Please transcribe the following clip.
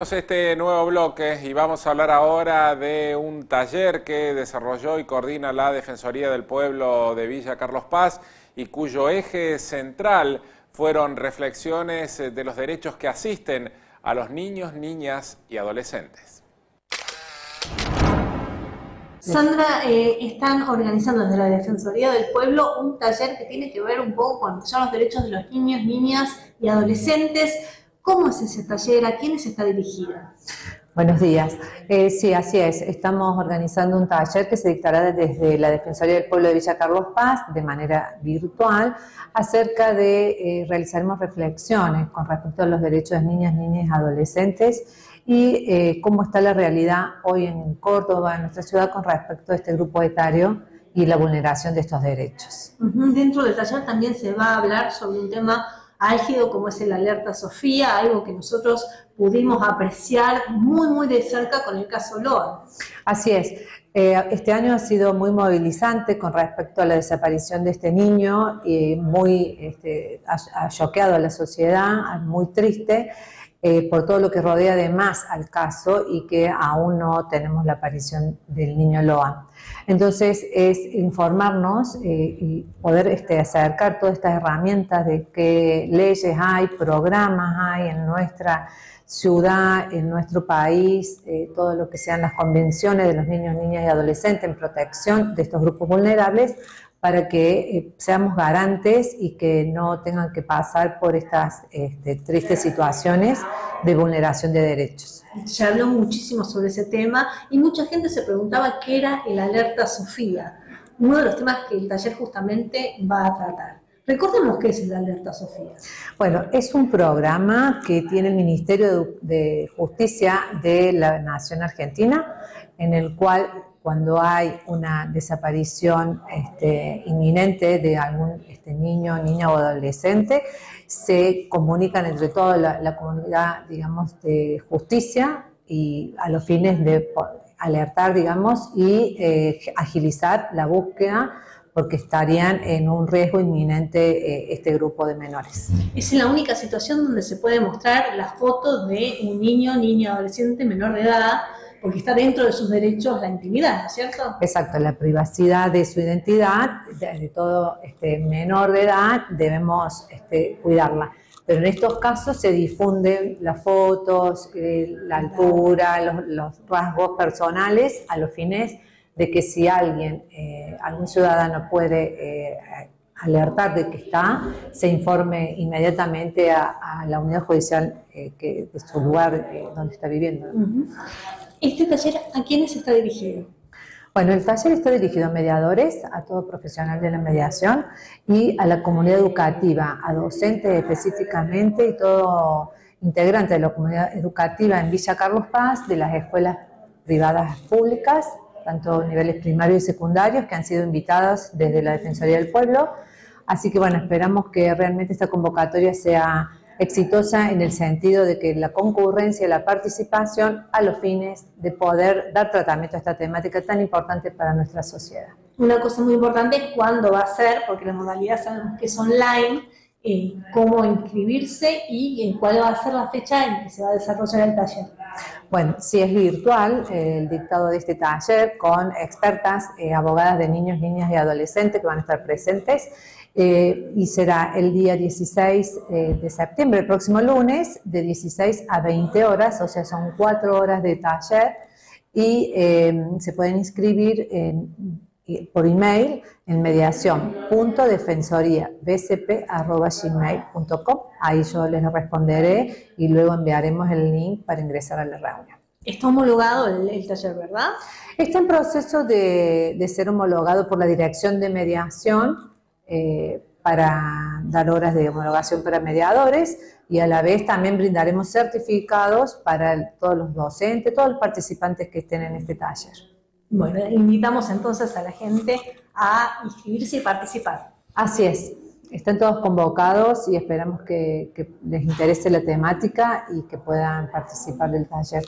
este nuevo bloque y vamos a hablar ahora de un taller que desarrolló y coordina la Defensoría del Pueblo de Villa Carlos Paz y cuyo eje central fueron reflexiones de los derechos que asisten a los niños, niñas y adolescentes. Sandra, eh, están organizando desde la Defensoría del Pueblo un taller que tiene que ver un poco con los derechos de los niños, niñas y adolescentes. ¿Cómo es ese taller? ¿A quiénes está dirigida? Buenos días. Eh, sí, así es. Estamos organizando un taller que se dictará desde la Defensoría del Pueblo de Villa Carlos Paz de manera virtual acerca de eh, realizaremos reflexiones con respecto a los derechos de niñas, niñas y adolescentes y eh, cómo está la realidad hoy en Córdoba, en nuestra ciudad, con respecto a este grupo etario y la vulneración de estos derechos. Dentro del taller también se va a hablar sobre un tema álgido como es el Alerta Sofía, algo que nosotros pudimos apreciar muy, muy de cerca con el caso Loa. Así es. Eh, este año ha sido muy movilizante con respecto a la desaparición de este niño y muy este, ha, choqueado a la sociedad, muy triste. Eh, por todo lo que rodea además al caso y que aún no tenemos la aparición del niño Loa. Entonces es informarnos eh, y poder este, acercar todas estas herramientas de qué leyes hay, programas hay en nuestra ciudad, en nuestro país, eh, todo lo que sean las convenciones de los niños, niñas y adolescentes en protección de estos grupos vulnerables para que eh, seamos garantes y que no tengan que pasar por estas este, tristes situaciones de vulneración de derechos. Se habló muchísimo sobre ese tema y mucha gente se preguntaba qué era el alerta Sofía, uno de los temas que el taller justamente va a tratar. Recordemos qué es el Alerta Sofía. Bueno, es un programa que tiene el Ministerio de Justicia de la Nación Argentina, en el cual cuando hay una desaparición este, inminente de algún este, niño, niña o adolescente, se comunican entre toda la, comunidad, digamos, de justicia y a los fines de alertar, digamos, y eh, agilizar la búsqueda porque estarían en un riesgo inminente eh, este grupo de menores. Es la única situación donde se puede mostrar la foto de un niño, niña, adolescente, menor de edad, porque está dentro de sus derechos la intimidad, ¿no es cierto? Exacto, la privacidad de su identidad, de, todo este, menor de edad, debemos este, cuidarla. Pero en estos casos se difunden las fotos, eh, la altura, los, rasgos personales a los fines de que si alguien, eh, algún ciudadano puede eh, alertar de que está, se informe inmediatamente a, la unidad judicial que, de su lugar donde está viviendo. ¿Este taller a quiénes está dirigido? Bueno, el taller está dirigido a mediadores, a todo profesional de la mediación y a la comunidad educativa, a docentes específicamente y todo integrante de la comunidad educativa en Villa Carlos Paz, de las escuelas privadas públicas, tanto niveles primarios y secundarios, que han sido invitadas desde la Defensoría del Pueblo. Así que bueno, esperamos que realmente esta convocatoria sea exitosa en el sentido de que la concurrencia y la participación a los fines de poder dar tratamiento a esta temática tan importante para nuestra sociedad. Una cosa muy importante es cuándo va a ser, porque la modalidad sabemos que es online, eh, cómo inscribirse y eh, cuál va a ser la fecha en que se va a desarrollar el taller. Bueno, si es virtual el dictado de este taller con expertas, eh, abogadas de niños, niñas y adolescentes que van a estar presentes eh, y será el día 16 eh, de septiembre, el próximo lunes, de 16 a 20 horas, o sea, son cuatro horas de taller y eh, se pueden inscribir por email en mediación.defensoría.bcp.gmail.com. Ahí yo les responderé y luego enviaremos el link para ingresar a la reunión. Está homologado el, taller, ¿verdad? Está en proceso de, de ser homologado por la Dirección de Mediación eh, para dar horas de homologación para mediadores y a la vez también brindaremos certificados para todos los docentes, todos los participantes que estén en este taller. Bueno, invitamos entonces a la gente a inscribirse y participar. Así es, están todos convocados y esperamos que les interese la temática y que puedan participar del taller.